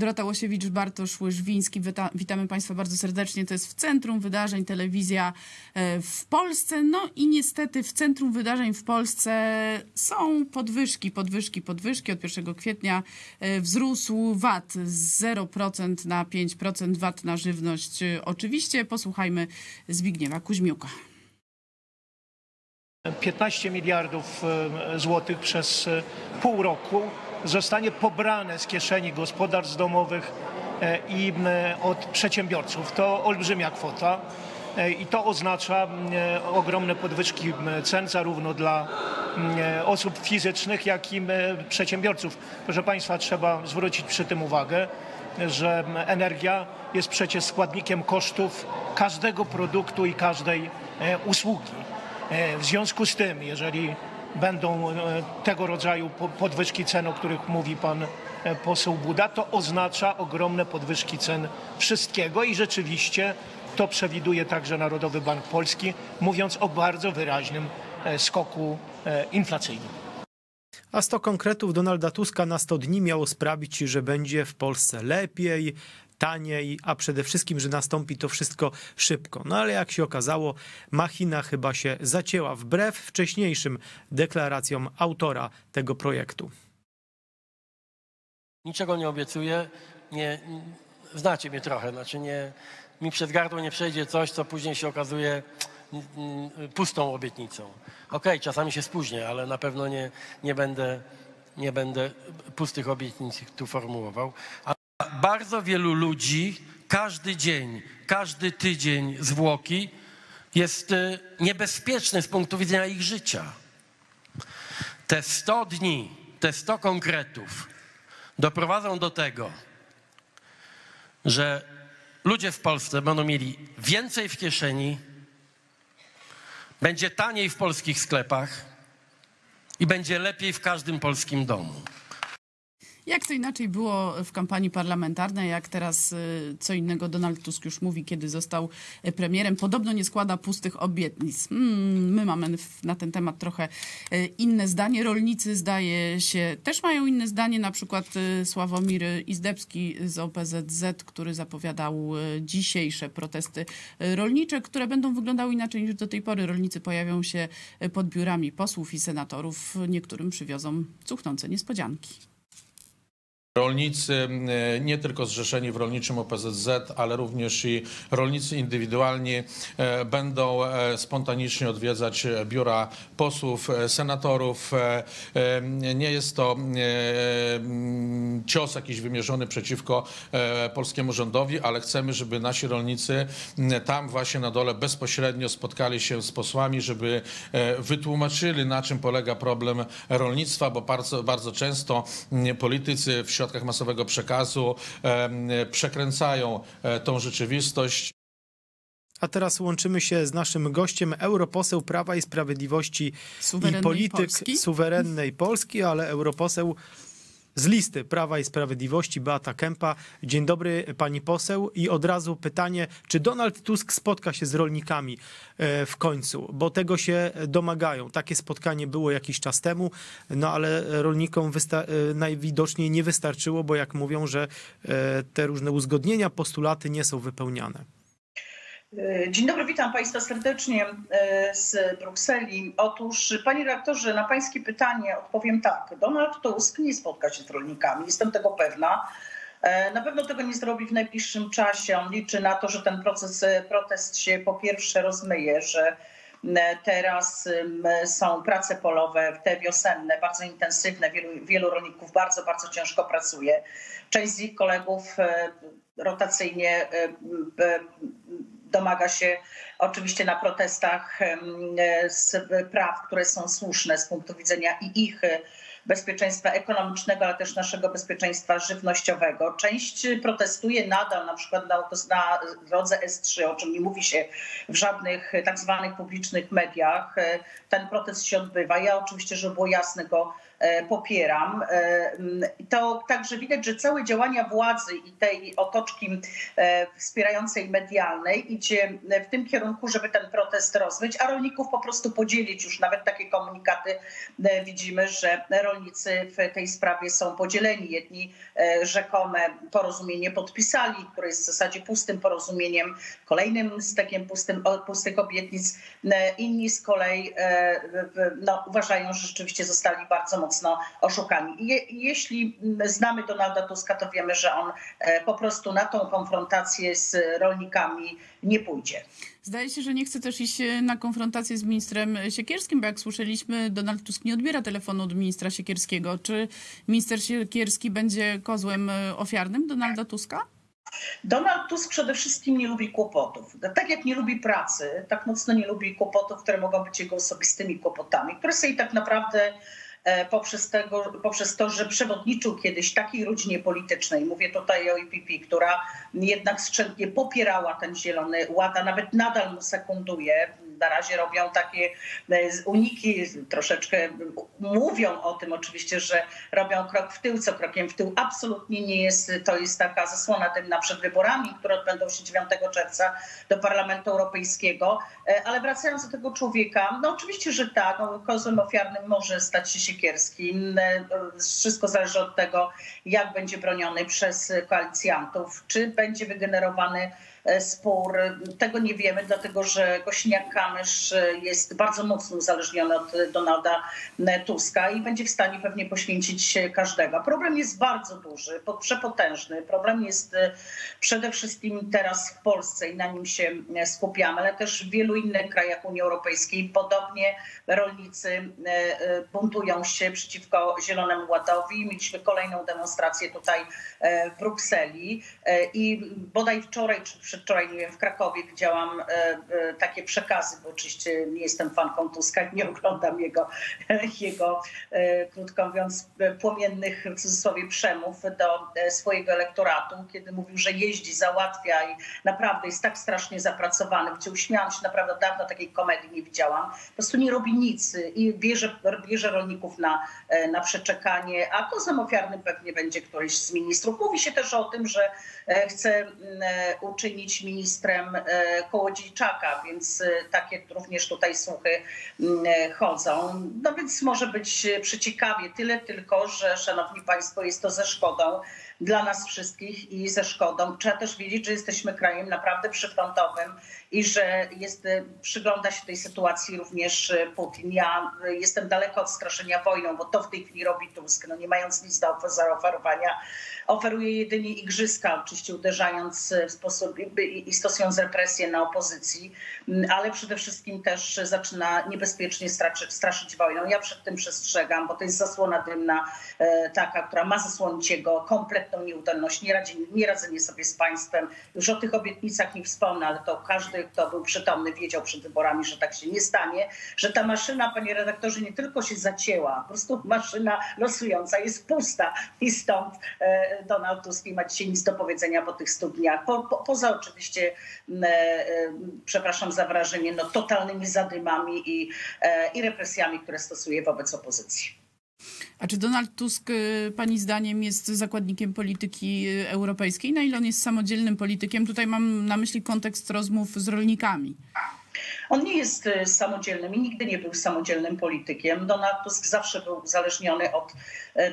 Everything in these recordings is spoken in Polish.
Dorota Łosiewicz, Bartosz Łyżwiński. Wita, witamy Państwa bardzo serdecznie. To jest w centrum wydarzeń telewizja e, w Polsce. No i niestety w centrum wydarzeń w Polsce są podwyżki, podwyżki, podwyżki. Od 1 kwietnia e, wzrósł VAT z 0% na 5% VAT na żywność. Oczywiście posłuchajmy Zbigniewa Kuźmiuka. 15 miliardów e, złotych przez pół roku zostanie pobrane z kieszeni gospodarstw domowych e, i m, od przedsiębiorców. To olbrzymia kwota e, i to oznacza ogromne podwyżki cen zarówno dla osób fizycznych, jak i przedsiębiorców. Proszę Państwa, trzeba zwrócić przy tym uwagę, że energia jest przecież składnikiem kosztów każdego produktu i każdej e, usługi. E, W związku z tym, jeżeli będą e, tego rodzaju po- podwyżki cen, o których mówi pan e, poseł Buda, to oznacza ogromne podwyżki cen wszystkiego i rzeczywiście to przewiduje także Narodowy Bank Polski, mówiąc o bardzo wyraźnym e, skoku inflacyjnym. A 100 konkretów Donalda Tuska na 100 dni miało sprawić, że będzie w Polsce lepiej, taniej, a przede wszystkim, że nastąpi to wszystko szybko. No ale jak się okazało, machina chyba się zacięła wbrew wcześniejszym deklaracjom autora tego projektu. Niczego nie obiecuję. Nie, znacie mnie trochę, znaczy nie, mi przez gardło nie przejdzie coś, co później się okazuje pustą obietnicą. Okej, czasami się spóźnię, ale na pewno nie, nie, będę, nie będę pustych obietnic tu formułował. A bardzo wielu ludzi każdy dzień, każdy tydzień zwłoki jest y, niebezpieczny z punktu widzenia ich życia. Te 100 dni, te 100 konkretów doprowadzą do tego, że ludzie w Polsce będą mieli więcej w kieszeni, będzie taniej w polskich sklepach i będzie lepiej w każdym polskim domu. Jak to inaczej było w kampanii parlamentarnej, jak teraz y, co innego Donald Tusk już mówi, kiedy został y, premierem. Podobno nie składa pustych obietnic. Mm, My mamy na ten temat trochę y, inne zdanie. Rolnicy zdaje się też mają inne zdanie. Na przykład Sławomir Izdebski z OPZZ, który zapowiadał dzisiejsze protesty rolnicze, które będą wyglądały inaczej niż do tej pory. Rolnicy pojawią się pod biurami posłów i senatorów. Niektórym przywiozą cuchnące niespodzianki. Rolnicy, e, nie tylko zrzeszeni w rolniczym OPZZ, ale również i rolnicy indywidualni e, będą e, spontanicznie odwiedzać biura posłów, senatorów. Nie jest to cios jakiś wymierzony przeciwko polskiemu rządowi, ale chcemy, żeby nasi rolnicy tam właśnie na dole bezpośrednio spotkali się z posłami, żeby wytłumaczyli, na czym polega problem rolnictwa, bo bardzo, bardzo często politycy w środkach masowego przekazu przekręcają e, tą rzeczywistość. A teraz łączymy się z naszym gościem, europoseł Prawa i Sprawiedliwości Suwerennej i polityk Polski. suwerennej Polski, ale europoseł z listy Prawa i Sprawiedliwości, Beata Kępa. Dzień dobry pani poseł i od razu pytanie, czy Donald Tusk spotka się z rolnikami e, w końcu, bo tego się domagają. Takie spotkanie było jakiś czas temu, no ale rolnikom e, najwidoczniej nie wystarczyło, bo jak mówią, że e, te różne uzgodnienia, postulaty nie są wypełniane. Dzień dobry, witam Państwa serdecznie e, z Brukseli. Otóż, Panie redaktorze, na Pańskie pytanie odpowiem tak. Donald Tusk nie spotka się z rolnikami, jestem tego pewna. E, Na pewno tego nie zrobi w najbliższym czasie. On liczy na to, że ten proces, e, protest się po pierwsze rozmyje, że teraz są prace polowe, te wiosenne, bardzo intensywne. Wielu, wielu rolników bardzo, bardzo ciężko pracuje. Część z ich kolegów e, rotacyjnie e, e, domaga się oczywiście na protestach praw, które są słuszne z punktu widzenia i ich e, bezpieczeństwa ekonomicznego, ale też naszego bezpieczeństwa żywnościowego. Część protestuje nadal, na przykład na, na drodze S3, o czym nie mówi się w żadnych e, tak zwanych publicznych mediach. E, Ten protest się odbywa. Ja oczywiście, żeby było jasne, go popieram. To także widać, że całe działania władzy i tej otoczki wspierającej medialnej idzie w tym kierunku, żeby ten protest rozwyć, a rolników po prostu podzielić. Już nawet takie komunikaty widzimy, że rolnicy w tej sprawie są podzieleni. Jedni rzekome porozumienie podpisali, które jest w zasadzie pustym porozumieniem, kolejnym stekiem pustym, pustych obietnic. Inni z kolei no, uważają, że rzeczywiście zostali bardzo mocno oszukani. Je, jeśli znamy Donalda Tuska, to wiemy, że on po prostu na tą konfrontację z rolnikami nie pójdzie. Zdaje się, że nie chce też iść na konfrontację z ministrem Siekierskim, bo jak słyszeliśmy, Donald Tusk nie odbiera telefonu od ministra Siekierskiego. Czy minister Siekierski będzie kozłem ofiarnym Donalda Tuska? Donald Tusk przede wszystkim nie lubi kłopotów. Tak jak nie lubi pracy, tak mocno nie lubi kłopotów, które mogą być jego osobistymi kłopotami, które sobie tak naprawdę poprzez, tego, poprzez to, że przewodniczył kiedyś takiej rodzinie politycznej, mówię tutaj o IPP, która jednak skrzętnie popierała ten zielony ład, a nawet nadal mu sekunduje. Na razie robią takie uniki, troszeczkę mówią o tym oczywiście, że robią krok w tył, co krokiem w tył. Absolutnie nie jest, to jest taka zasłona dymna przed wyborami, które odbędą się 9 czerwca do Parlamentu Europejskiego. Ale wracając do tego człowieka, no oczywiście, że tak, no, kozłem ofiarnym może stać się Siekierski. Wszystko zależy od tego, jak będzie broniony przez koalicjantów, czy będzie wygenerowany spór. Tego nie wiemy, dlatego że Kośniak-Kamysz jest bardzo mocno uzależniony od Donalda Tuska i będzie w stanie pewnie poświęcić każdego. Problem jest bardzo duży, przepotężny. Problem jest przede wszystkim teraz w Polsce i na nim się skupiamy, ale też w wielu innych krajach Unii Europejskiej. Podobnie rolnicy buntują się przeciwko Zielonemu Ładowi. Mieliśmy kolejną demonstrację tutaj w Brukseli i bodaj wczoraj czy przedwczoraj, nie wiem, w Krakowie widziałam takie przekazy, bo oczywiście nie jestem fanką Tuska, nie oglądam jego, jego krótko mówiąc, płomiennych w cudzysłowie przemów do swojego elektoratu, kiedy mówił, że jeździ, załatwia i naprawdę jest tak strasznie zapracowany, gdzie uśmiałam się, naprawdę dawno takiej komedii nie widziałam. Po prostu nie robi nic i bierze, bierze rolników na, na przeczekanie, a kozem ofiarnym pewnie będzie któryś z ministrów. Mówi się też o tym, że chce uczynić ministrem Kołodziejczaka, więc takie również tutaj słuchy chodzą. No więc może być przeciekawie, tyle tylko, że szanowni państwo, jest to ze szkodą dla nas wszystkich i ze szkodą. Trzeba też wiedzieć, że jesteśmy krajem naprawdę przyfrontowym i że jest, przygląda się tej sytuacji również Putin. Ja jestem daleko od straszenia wojną, bo to w tej chwili robi Tusk, no nie mając nic do zaoferowania. Oferuje jedynie igrzyska, oczywiście uderzając w sposób i stosując represje na opozycji, ale przede wszystkim też zaczyna niebezpiecznie straszyć, straszyć wojną. Ja przed tym przestrzegam, bo to jest zasłona dymna taka, która ma zasłonić jego kompletną nieudolność, nieradzenie sobie z państwem. Już o tych obietnicach nie wspomnę, ale to każdy, kto był przytomny, wiedział przed wyborami, że tak się nie stanie, że ta maszyna, panie redaktorze, nie tylko się zacięła, po prostu maszyna losująca jest pusta i stąd Donald Tusk nie ma dzisiaj nic do powiedzenia po tych stu dniach. Po, po, poza oczywiście, e, e, przepraszam za wrażenie, no, totalnymi zadymami i, e, i represjami, które stosuje wobec opozycji. A czy Donald Tusk, Pani zdaniem, jest zakładnikiem polityki europejskiej? Na ile on jest samodzielnym politykiem? Tutaj mam na myśli kontekst rozmów z rolnikami. On nie jest samodzielnym i nigdy nie był samodzielnym politykiem. Donald Tusk zawsze był uzależniony od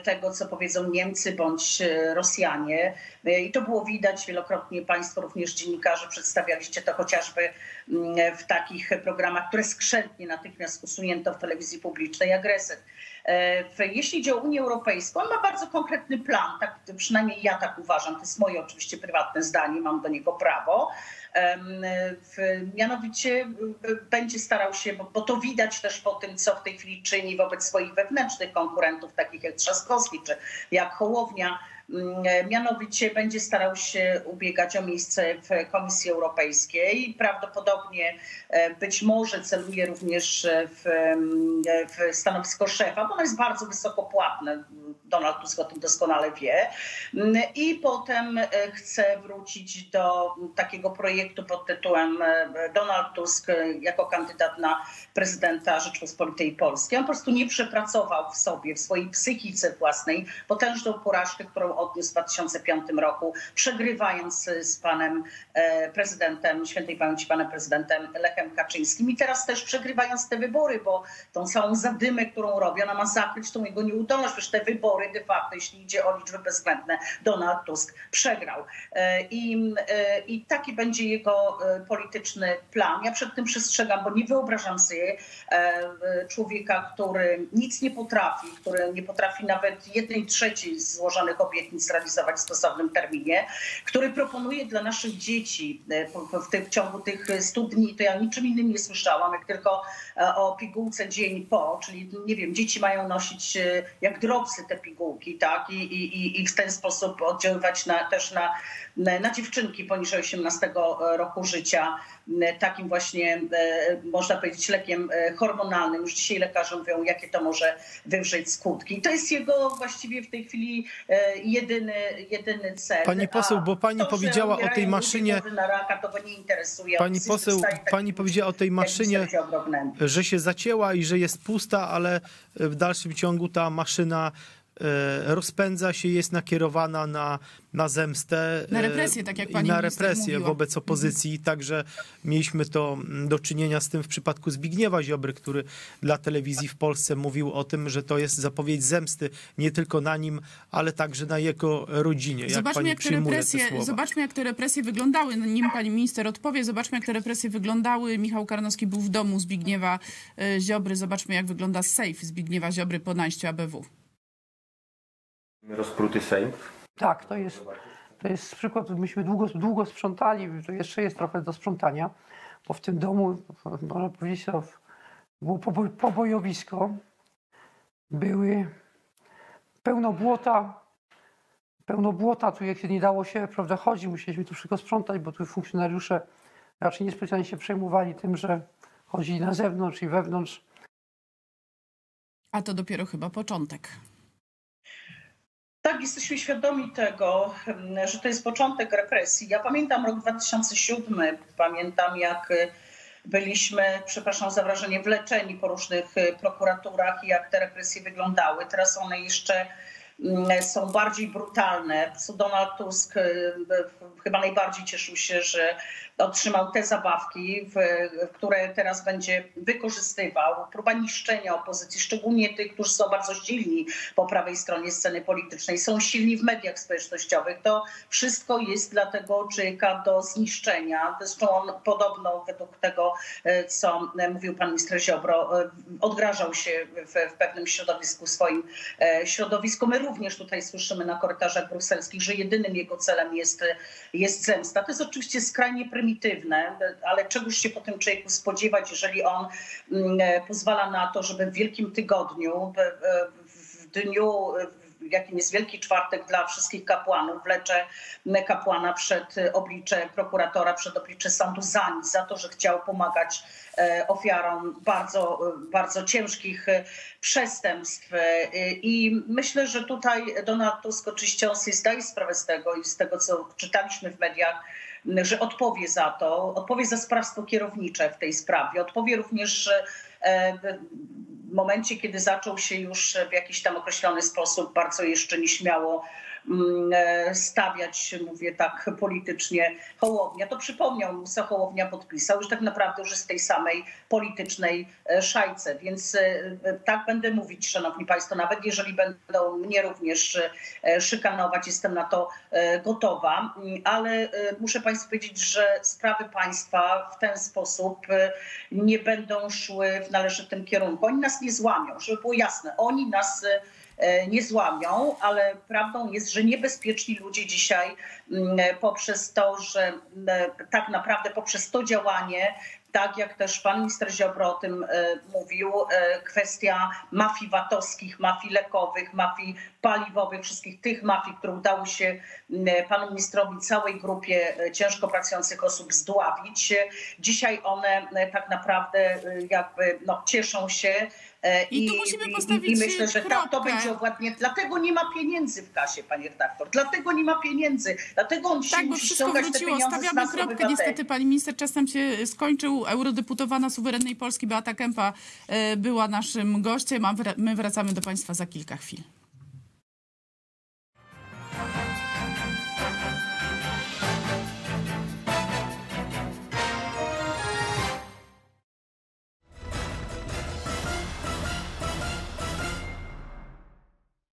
tego, co powiedzą Niemcy bądź Rosjanie. I to było widać wielokrotnie. Państwo, również dziennikarze, przedstawialiście to chociażby w takich programach, które skrzętnie natychmiast usunięto w telewizji publicznej, jak Reset. Jeśli idzie o Unię Europejską, on ma bardzo konkretny plan, tak, przynajmniej ja tak uważam, to jest moje oczywiście prywatne zdanie, mam do niego prawo. Mianowicie będzie starał się, bo to widać też po tym, co w tej chwili czyni wobec swoich wewnętrznych konkurentów, takich jak Trzaskowski czy jak Hołownia, mianowicie będzie starał się ubiegać o miejsce w Komisji Europejskiej. Prawdopodobnie e, być może celuje również w, w stanowisko szefa, bo ono jest bardzo wysoko płatne. Donald Tusk o tym doskonale wie. Mm, I potem e, chce wrócić do takiego projektu pod tytułem e, Donald Tusk jako kandydat na prezydenta Rzeczpospolitej Polskiej. On po prostu nie przepracował w sobie, w swojej psychice własnej potężną porażkę, którą odniósł w 2005 roku, przegrywając z panem e, prezydentem, świętej pamięci panem prezydentem Lechem Kaczyńskim i teraz też przegrywając te wybory, bo tą całą zadymę, którą robi, ona ma zakryć tą jego nieudolność, przecież te wybory de facto, jeśli idzie o liczby bezwzględne, Donald Tusk przegrał. E, I, e, i taki będzie jego polityczny plan. Ja przed tym przestrzegam, bo nie wyobrażam sobie człowieka, który nic nie potrafi, który nie potrafi nawet jednej trzeciej złożonych obietnic zrealizować w stosownym terminie, który proponuje dla naszych dzieci e, w, tym, w ciągu tych 100 dni, to ja niczym innym nie słyszałam, jak tylko e, o pigułce dzień po, czyli nie wiem, dzieci mają nosić e, jak dropsy te pigułki, tak, i, i, i w ten sposób oddziaływać na, też na, na dziewczynki poniżej 18 roku życia takim właśnie, można powiedzieć, lekiem hormonalnym. Już dzisiaj lekarze mówią, jakie to może wywrzeć skutki. To jest jego właściwie w tej chwili jedyny, jedyny cel. Pani poseł, bo pani to, powiedziała o tej maszynie. Na raka, to go nie interesuje. Pani poseł, pani powiedziała o tej maszynie, że się zacięła i że jest pusta, ale w dalszym ciągu ta maszyna e, rozpędza się, jest nakierowana na na zemstę. Na represję, tak jak pani Na represję mówiła. wobec opozycji. Mhm. Także mieliśmy to do czynienia z tym w przypadku Zbigniewa Ziobry, który dla telewizji w Polsce mówił o tym, że to jest zapowiedź zemsty nie tylko na nim, ale także na jego rodzinie. Jak zobaczmy, jak te represje, te zobaczmy, jak te represje wyglądały. Nim pani minister odpowie, zobaczmy, jak te represje wyglądały. Michał Karnowski był w domu Zbigniewa e, Ziobry. Zobaczmy, jak wygląda sejf Zbigniewa Ziobry po najściu ABW. Rozpruty Sejm. Tak, to jest, to jest przykład, myśmy długo, długo sprzątali, to jeszcze jest trochę do sprzątania, bo w tym domu, można powiedzieć, to było pobojowisko, były pełno błota, pełno błota, tu jak nie dało się prawda, chodzić, musieliśmy tu wszystko sprzątać, bo tu funkcjonariusze raczej niespecjalnie się przejmowali tym, że chodzi na zewnątrz i wewnątrz. A to dopiero chyba początek. Tak, jesteśmy świadomi tego, że to jest początek represji. Ja pamiętam rok 2007, pamiętam jak y, byliśmy, przepraszam za wrażenie, wleczeni po różnych y, prokuraturach i jak te represje wyglądały. Teraz one jeszcze są bardziej brutalne. Donald Tusk y, chyba najbardziej cieszył się, że otrzymał te zabawki, które teraz będzie wykorzystywał. Próba niszczenia opozycji, szczególnie tych, którzy są bardzo silni po prawej stronie sceny politycznej, są silni w mediach społecznościowych. To wszystko jest dla tego człowieka do zniszczenia. Zresztą on podobno według tego, e, co mówił pan minister Ziobro, odgrażał się w, pewnym środowisku, swoim środowisku. My również tutaj słyszymy na korytarzach brukselskich, że jedynym jego celem jest, jest zemsta. To jest oczywiście skrajnie prymitywne ale czegoś się po tym człowieku spodziewać, jeżeli on mm, e, pozwala na to, żeby w Wielkim Tygodniu, w dniu jakim jest Wielki Czwartek dla wszystkich kapłanów, wlecze kapłana przed oblicze prokuratora, przed oblicze sądu za nic, za to, że chciał pomagać e, ofiarom bardzo, bardzo ciężkich e, przestępstw. I myślę, że tutaj Donald Tusk oczywiście zdaje sprawę z tego i z tego, co czytaliśmy w mediach, że odpowie za to, odpowie za sprawstwo kierownicze w tej sprawie, odpowie również e, momencie, kiedy zaczął się już w jakiś tam określony sposób bardzo jeszcze nieśmiało stawiać, mówię tak politycznie, Hołownia. To przypomniał mu, co Hołownia podpisał, już tak naprawdę już z tej samej politycznej e, szajce. Więc e, tak będę mówić, szanowni państwo, nawet jeżeli będą mnie również szykanować, jestem na to gotowa, mm, ale muszę państwu powiedzieć, że sprawy państwa w ten sposób nie będą szły w należytym kierunku. Oni nas nie złamią, żeby było jasne. Oni nas E, nie złamią, ale prawdą jest, że niebezpieczni ludzie dzisiaj mm, poprzez to, że mm, tak naprawdę poprzez to działanie tak jak też pan minister Ziobro o tym e, mówił, e, kwestia mafii VAT-owskich, mafii lekowych, mafii paliwowych, wszystkich tych mafii, które udało się mm, panu ministrowi, całej grupie e, ciężko pracujących osób zdławić. Dzisiaj one e, tak naprawdę e, jakby no, cieszą się e, I tu musimy i, postawić i myślę, że tak to będzie owładnie. Dlatego nie ma pieniędzy w kasie, panie redaktor. Dlatego nie ma pieniędzy. Dlatego on Tak, bo musi wszystko ściągać te wróciło. z Stawiamy kropkę. Niestety pani minister czas nam się skończył. Eurodeputowana suwerennej Polski Beata Kępa była naszym gościem, a my wracamy do państwa za kilka chwil.